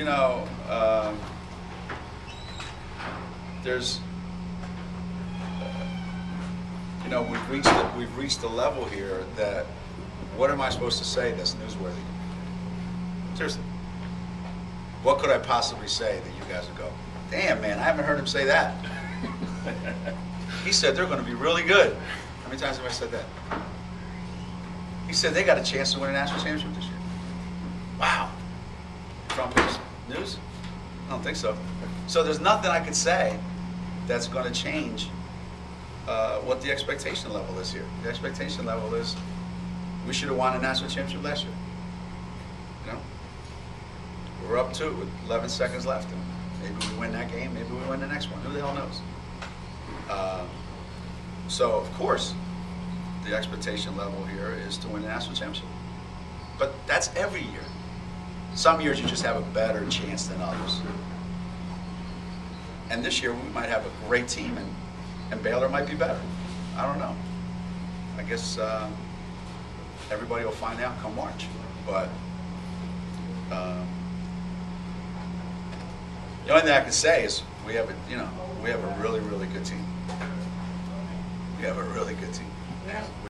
you know, um, there's, you know, we've reached, the- we've reached a level here that, what am I supposed to say that's newsworthy? Seriously. What could I possibly say that you guys would go, damn, man, I haven't heard him say that. He said they're gonna be really good. How many times have I said that? He said they got a chance to win a national championship this year. Wow. Front page news? I don't think so. So there's nothing I could say that's gonna change uh, what the expectation level is here. The expectation level is, we should have won a national championship last year. You know? We're up two with 11 seconds left. and Maybe we win that game, maybe we win the next one. Who the hell knows? Um, So, of course, the expectation level here is to win a national championship. But that's every year. Some years you just have a better chance than others. And this year, we might have a great team, and, and Baylor might be better. I don't know. I guess um, everybody will find out come March. But um, the only thing I can say is we have a, you know, we have a really, really good team. We have a really good team.